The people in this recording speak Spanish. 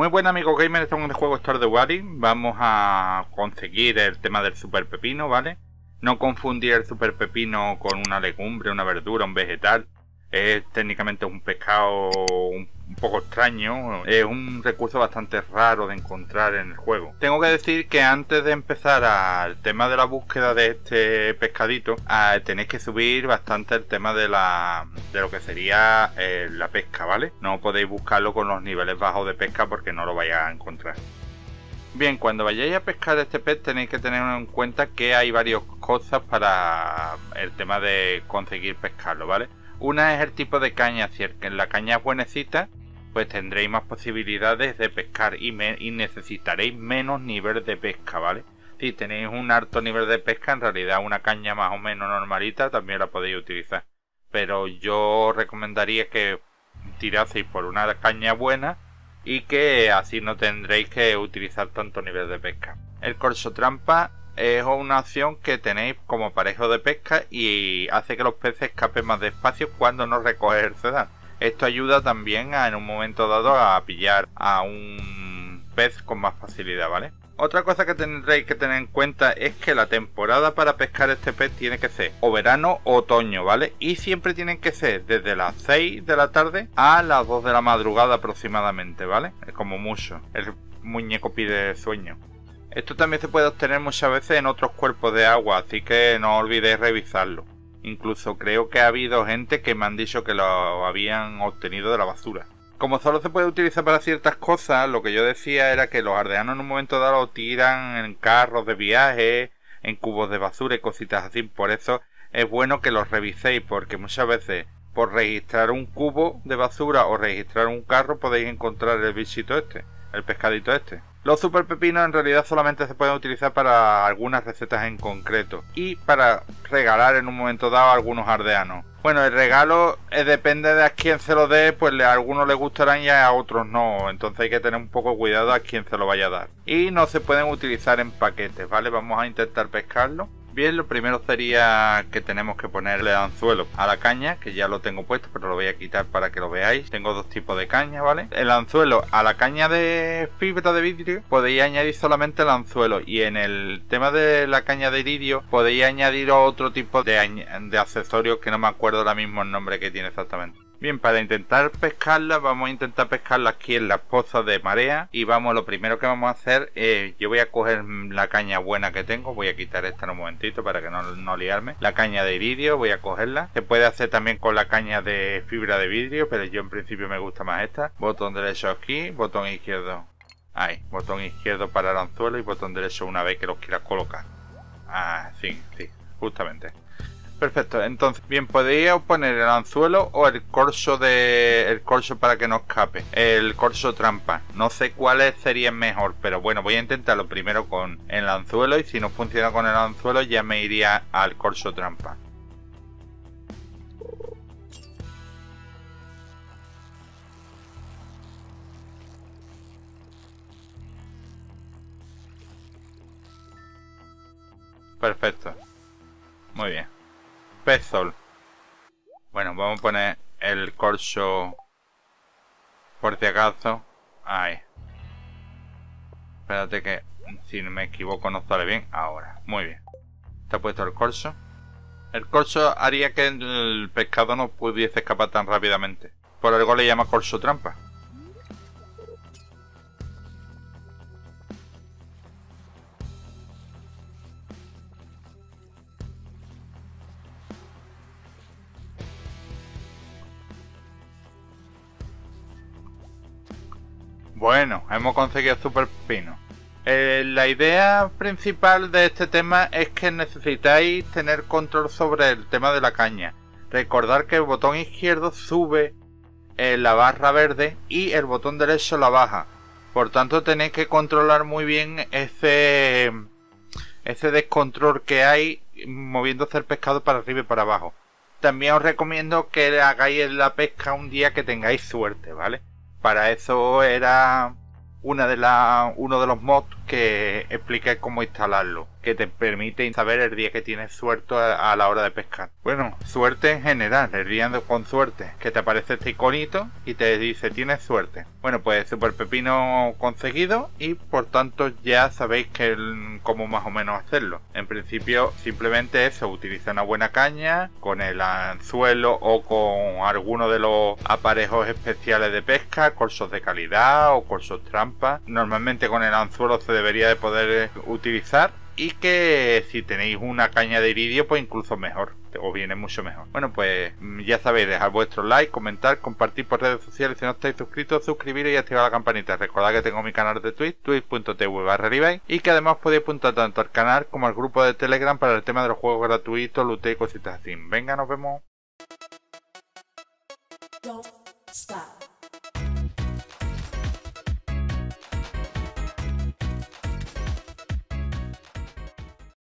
Muy buen amigo gamer, estamos en el juego Star de Wally. Vamos a conseguir el tema del super pepino, ¿vale? No confundir el super pepino con una legumbre, una verdura, un vegetal. Es técnicamente un pescado un, poco extraño. Es un recurso bastante raro de encontrar en el juego. Tengo que decir que antes de empezar al tema de la búsqueda de este pescadito, ah, tenéis que subir bastante el tema de la de lo que sería eh, la pesca, ¿vale? No podéis buscarlo con los niveles bajos de pesca porque no lo vais a encontrar. Bien, cuando vayáis a pescar este pez tenéis que tener en cuenta que hay varias cosas para el tema de conseguir pescarlo, ¿vale? Una es el tipo de caña, si la caña es buenecita, pues tendréis más posibilidades de pescar y, necesitaréis menos nivel de pesca, ¿vale? Si tenéis un alto nivel de pesca, en realidad una caña más o menos normalita también la podéis utilizar. Pero yo recomendaría que tiraseis por una caña buena y que así no tendréis que utilizar tanto nivel de pesca. El corso trampa es una opción que tenéis como parejo de pesca y hace que los peces escapen más despacio cuando no recoge el sedán. Esto ayuda también en un momento dado a pillar a un pez con más facilidad, ¿vale? Otra cosa que tendréis que tener en cuenta es que la temporada para pescar este pez tiene que ser o verano o otoño, ¿vale? Y siempre tienen que ser desde las 6 de la tarde a las 2 de la madrugada aproximadamente, ¿vale? Como mucho. El muñeco pide sueño. Esto también se puede obtener muchas veces en otros cuerpos de agua, así que no olvidéis revisarlo. Incluso creo que ha habido gente que me han dicho que lo habían obtenido de la basura. Como solo se puede utilizar para ciertas cosas, lo que yo decía era que los ardeanos en un momento dado lo tiran en carros de viaje, en cubos de basura y cositas así. Por eso es bueno que los reviséis, porque muchas veces por registrar un cubo de basura o registrar un carro podéis encontrar el bichito este, el pescadito este. Los super pepinos en realidad solamente se pueden utilizar para algunas recetas en concreto y para regalar en un momento dado a algunos ardeanos. Bueno, el regalo eh, depende de a quién se lo dé, pues a algunos les gustarán y a otros no. Entonces hay que tener un poco cuidado a quién se lo vaya a dar. Y no se pueden utilizar en paquetes, ¿vale? Vamos a intentar pescarlo. Bien, lo primero sería que tenemos que ponerle anzuelo a la caña, que ya lo tengo puesto, pero lo voy a quitar para que lo veáis. Tengo dos tipos de caña, ¿vale? El anzuelo a la caña de fibra de vidrio podéis añadir solamente el anzuelo y en el tema de la caña de iridio podéis añadir otro tipo de, de accesorios que no me acuerdo ahora mismo el nombre que tiene exactamente. Bien, para intentar pescarla, vamos a intentar pescarla aquí en la poza de marea. Y vamos, lo primero que vamos a hacer es, yo voy a coger la caña buena que tengo, voy a quitar esta en un momentito para que no, no liarme. La caña de iridio, voy a cogerla. Se puede hacer también con la caña de fibra de vidrio, pero yo en principio me gusta más esta. Botón derecho aquí, botón izquierdo. Ahí, botón izquierdo para el anzuelo y botón derecho una vez que los quiera colocar. Ah, sí, sí, justamente. Perfecto, entonces bien podéis poner el anzuelo o el corso de el corso para que no escape, el corso trampa. No sé cuáles serían mejor, pero bueno, voy a intentarlo primero con el anzuelo y si no funciona con el anzuelo ya me iría al corso trampa. Perfecto. Muy bien pez sol. Bueno, vamos a poner el corcho por si acaso. Ahí. Espérate que si me equivoco no sale bien. Ahora, muy bien. Está puesto el corcho. El corcho haría que el pescado no pudiese escapar tan rápidamente. Por algo le llama corcho trampa. Bueno, hemos conseguido Super Pino. Eh, la idea principal de este tema es que necesitáis tener control sobre el tema de la caña. Recordar que el botón izquierdo sube eh, la barra verde y el botón derecho la baja. Por tanto tenéis que controlar muy bien ese, ese descontrol que hay moviéndose el pescado para arriba y para abajo. También os recomiendo que hagáis la pesca un día que tengáis suerte, ¿vale? Para eso era una de la, uno de los mods que explica cómo instalarlo, que te permite saber el día que tienes suerte a la hora de pescar. Bueno, suerte en general, el día con suerte, que te aparece este iconito y te dice tienes suerte. Bueno, pues super pepino conseguido y por tanto ya sabéis que cómo más o menos hacerlo. En principio simplemente eso, utiliza una buena caña con el anzuelo o con alguno de los aparejos especiales de pesca, corsos de calidad o corsos trampa. Normalmente con el anzuelo se debería de poder utilizar y que si tenéis una caña de iridio pues incluso mejor o viene mucho mejor. Bueno, pues mm, ya sabéis, dejar vuestro like, comentar, compartir por redes sociales si no estáis suscritos, suscribiros y activar la campanita. Recordad que tengo mi canal de Twitch, twitch.tv barra y que además podéis apuntar tanto al canal como al grupo de Telegram para el tema de los juegos gratuitos, loot y cositas así. Venga, nos vemos.